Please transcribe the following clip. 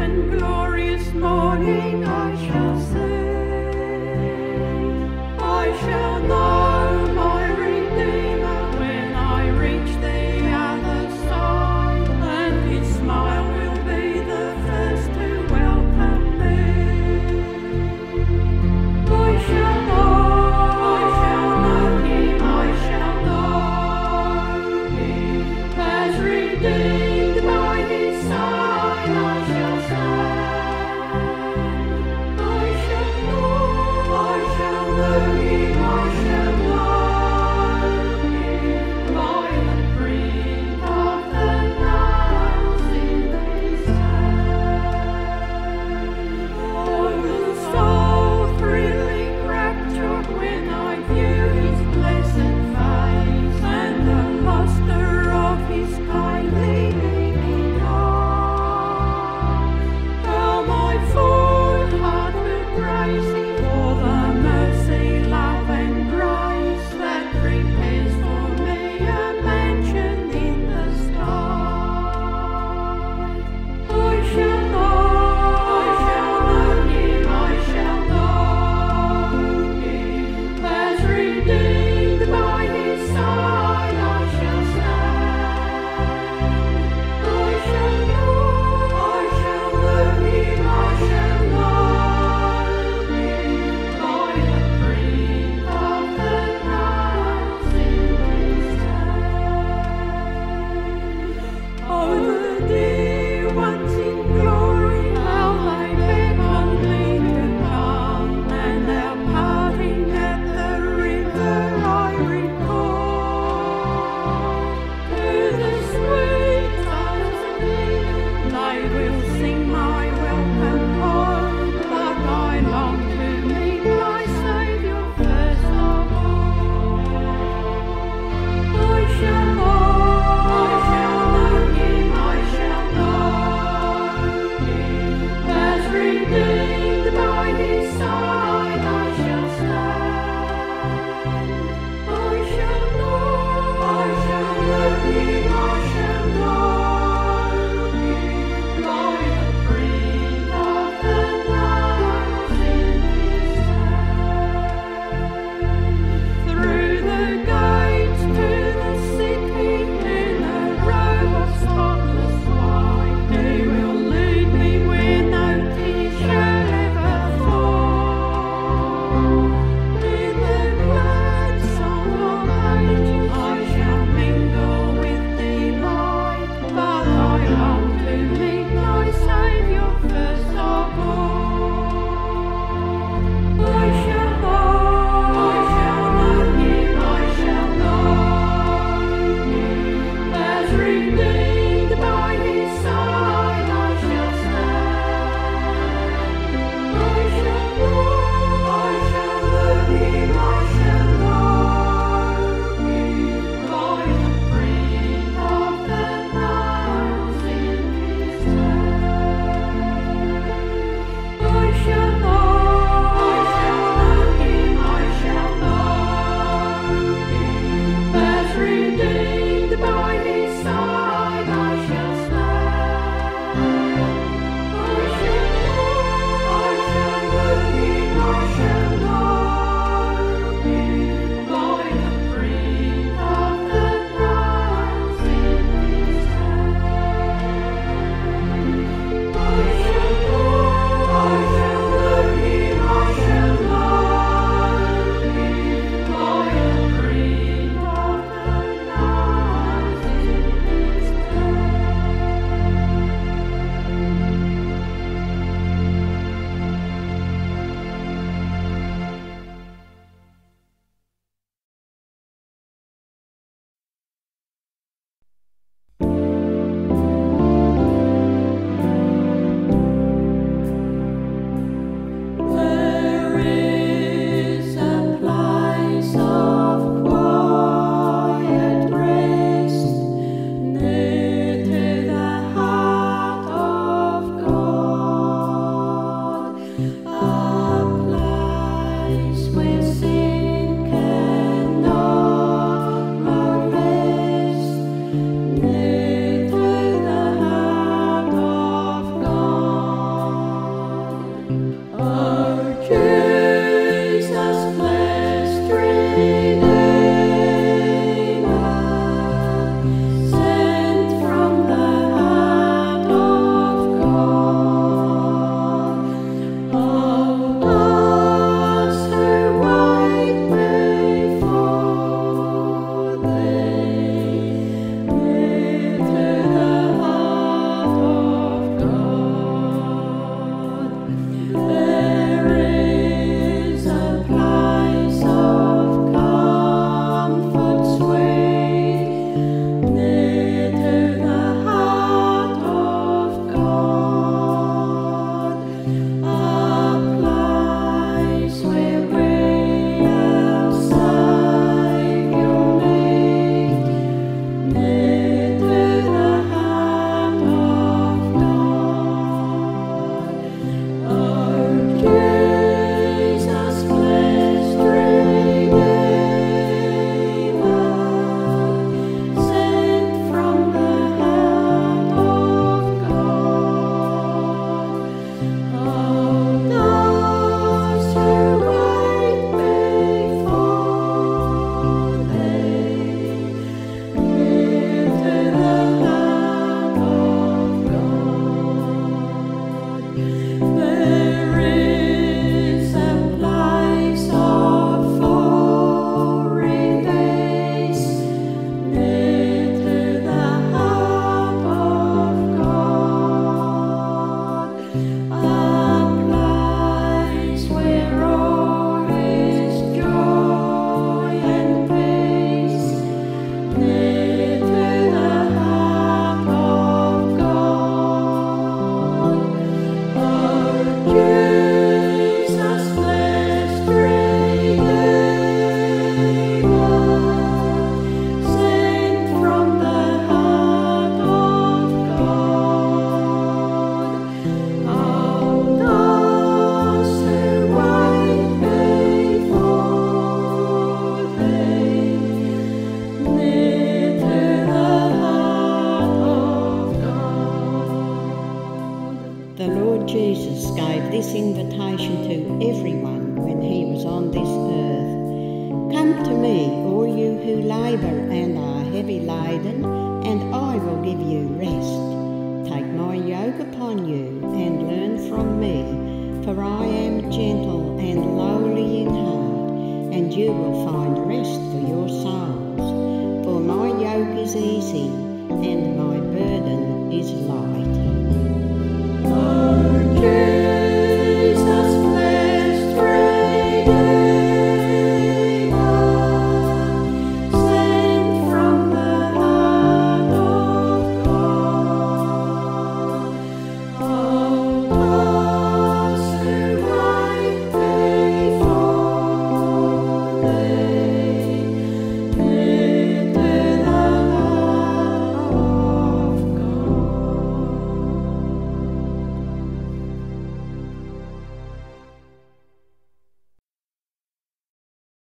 happen. Jesus gave this invitation to everyone when he was on this earth Come to me, all you who labour and are heavy laden, and I will give you rest. Take my yoke upon you and learn from me, for I am gentle and lowly in heart, and you will find rest for your souls. For my yoke is easy and my burden is light.